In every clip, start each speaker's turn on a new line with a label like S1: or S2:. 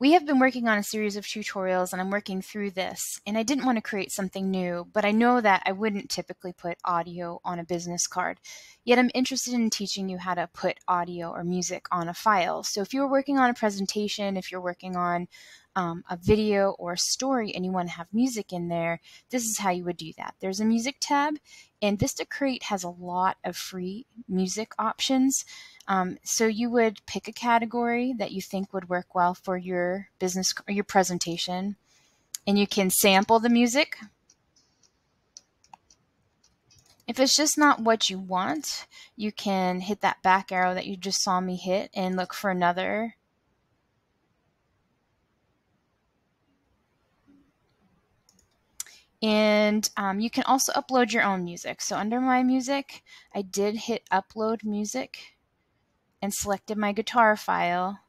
S1: we have been working on a series of tutorials and I'm working through this and I didn't want to create something new, but I know that I wouldn't typically put audio on a business card. Yet I'm interested in teaching you how to put audio or music on a file. So if you're working on a presentation, if you're working on um, a video or a story and you want to have music in there, this is how you would do that. There's a music tab and Vista Create has a lot of free music options. Um, so you would pick a category that you think would work well for your business or your presentation, and you can sample the music. If it's just not what you want, you can hit that back arrow that you just saw me hit and look for another And um, you can also upload your own music. So under my music, I did hit upload music and selected my guitar file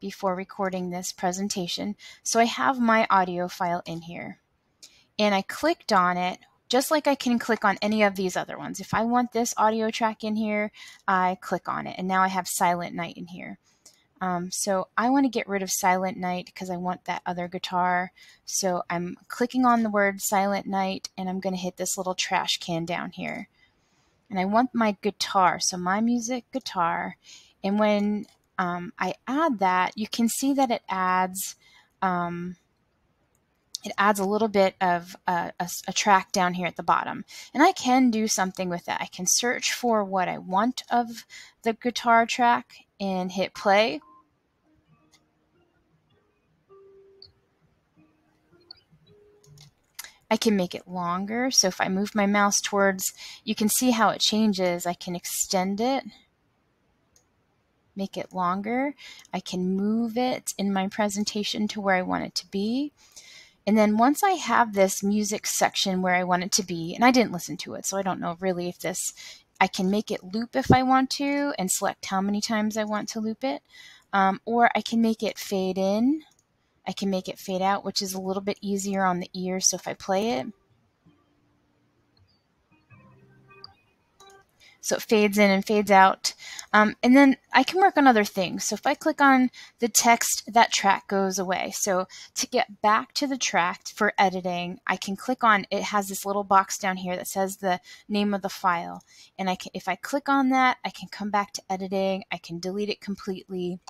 S1: before recording this presentation. So I have my audio file in here. And I clicked on it just like I can click on any of these other ones. If I want this audio track in here, I click on it. And now I have Silent Night in here. Um, so I want to get rid of Silent Night because I want that other guitar. So I'm clicking on the word Silent Night and I'm going to hit this little trash can down here. And I want my guitar, so my music guitar. And when um, I add that, you can see that it adds um, it adds a little bit of a, a, a, track down here at the bottom. And I can do something with that. I can search for what I want of the guitar track and hit play. I can make it longer. So if I move my mouse towards, you can see how it changes. I can extend it, make it longer. I can move it in my presentation to where I want it to be. And then once I have this music section where I want it to be, and I didn't listen to it, so I don't know really if this, I can make it loop if I want to and select how many times I want to loop it. Um, or I can make it fade in I can make it fade out, which is a little bit easier on the ear. So if I play it, so it fades in and fades out. Um, and then I can work on other things. So if I click on the text, that track goes away. So to get back to the track for editing, I can click on, it has this little box down here that says the name of the file. And I can, if I click on that, I can come back to editing. I can delete it completely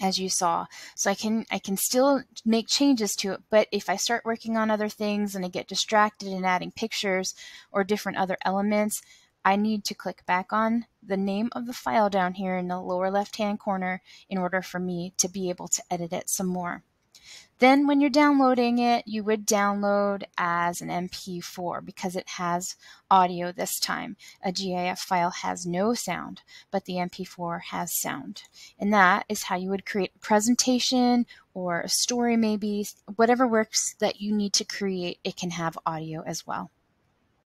S1: as you saw. So I can I can still make changes to it, but if I start working on other things and I get distracted and adding pictures or different other elements, I need to click back on the name of the file down here in the lower left hand corner in order for me to be able to edit it some more. Then when you're downloading it, you would download as an MP4 because it has audio this time. A GIF file has no sound, but the MP4 has sound. And that is how you would create a presentation or a story maybe, whatever works that you need to create, it can have audio as well.